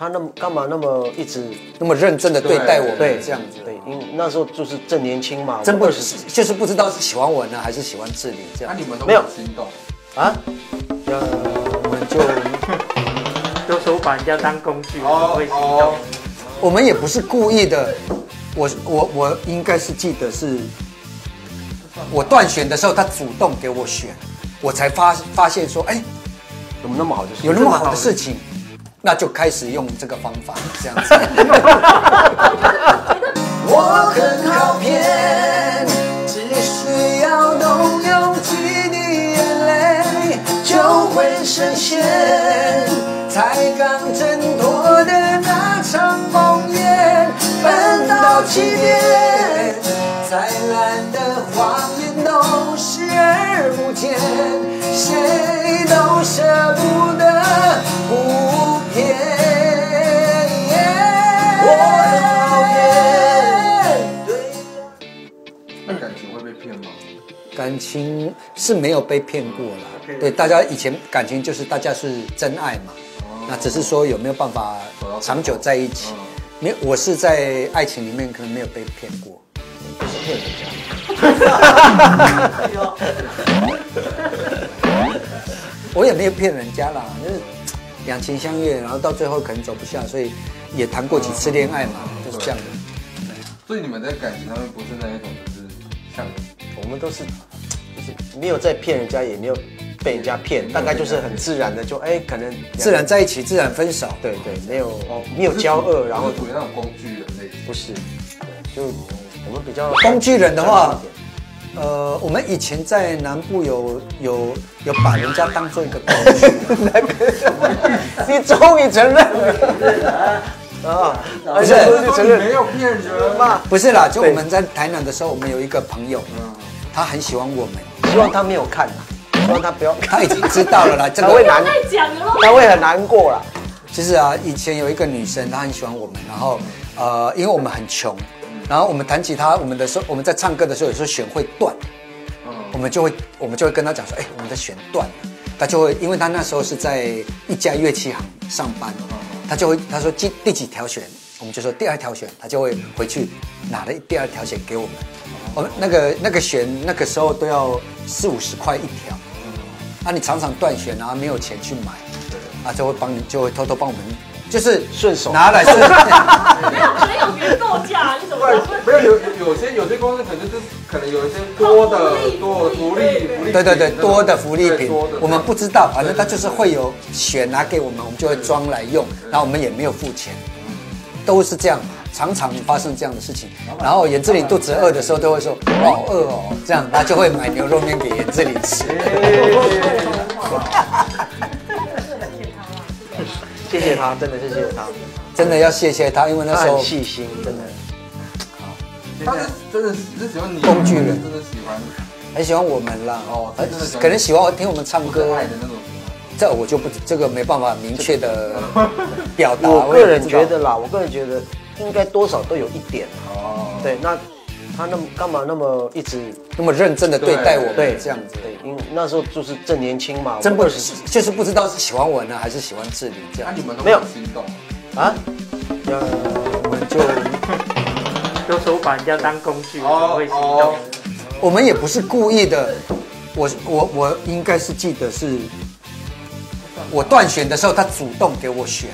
他那么干嘛那么一直那么认真的对待我们，对这样子，对，因为那时候就是正年轻嘛，真不是就是不知道是喜欢我呢，还是喜欢志玲这样。那你们都没有。心动？啊，呃，我们就 都说把人家当工具，哦不会心动。哦。我们也不是故意的，我我我应该是记得是，我断选的时候，他主动给我选，我才发发现说，哎，有那么好的事，有那么好的事情，那就开始用这个方法这样子。我很好骗，只需要动用几滴眼泪就会实现。才刚挣脱的那场梦魇，奔到起点，再烂的谎言都视而不见，被骗吗？感情是没有被骗过啦。对，大家以前感情就是大家是真爱嘛，那只是说有没有办法长久在一起。没有，我是在爱情里面可能没有被骗过。不是骗人家。我也没有骗人家啦，就是两情相悦，然后到最后可能走不下，所以也谈过几次恋爱嘛，就是这样的。所以你们在感情上面不是那一种，就是像我们都是就是没有在骗人家，也没有被人家骗，大概就是很自然的就哎，可能自然在一起，自然分手。对对，没有没有交恶，然后不是属于那种工具人类型。不是，对，就我们比较工具人的话呃，我们以前在南部有有有把人家当做一个工具，你终于承认了啊！而且不终于承认。没有骗人嘛，不是啦，就我们在台南的时候，我们有一个朋友，他很喜欢我们，希望他没有看啦，希望他不要看，他已经知道了啦。这个。他会难，讲了，他会很难过啦。其实啊，以前有一个女生，她很喜欢我们，然后呃，因为我们很穷，然后我们弹吉他，我们的时候我们在唱歌的时候，有时候弦会断，我们就会我们就会跟她讲说，哎，我们的弦断了，她就会，因为她那时候是在一家乐器行上班，她就会他说第第几条弦，我们就说第二条弦，他就会回去拿了第二条弦给我们，我们那个那个弦那个时候都要四五十块一条，啊，你常常断弦啊，没有钱去买。啊，就会帮你，就会偷偷帮我们，就是顺手拿来顺。没有没有原购价，你怎么不然没有有有些有些公司可能就是可能有一些多的多的福利福利，对对对，多的福利品我们不知道，反正他就是会有选拿给我们，我们就会装来用，然后我们也没有付钱，都是这样，常常发生这样的事情。然后严志玲肚子饿的时候都会说好饿哦，这样他就会买牛肉面给严志玲吃。谢谢他，真的是谢谢他，真的要谢谢他，因为那时候很细心，真的。他是真的是是喜欢你工具人真的喜欢很喜欢我们啦，哦可能喜欢听我们唱歌爱的那种。这我就不这个没办法明确的 表达。我个人觉得啦，我个人觉得应该多少都有一点。哦，对，那他那么干嘛那么一直那么认真的对待我们，对这样子，对，因为那时候就是正年轻嘛，真不我二十就是不知道是喜欢我呢，还是喜欢志玲这样。那你们都没有心动？啊，呃，我们就都说把人家当工具，怎哦么会心哦。动？我们也不是故意的，我我我应该是记得是，我断选的时候，他主动给我选，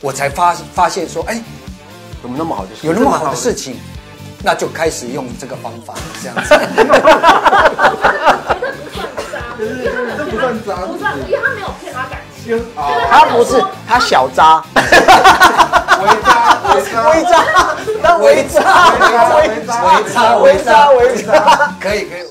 我才发发现说，哎，有那么好的事，有那么好的事情，那就开始用这个方法这样子。这不算渣，不算，因为他没有骗他感情，他不是他小渣，微渣微渣微渣，他微渣，微渣微渣微渣，微渣，微渣。可以可以。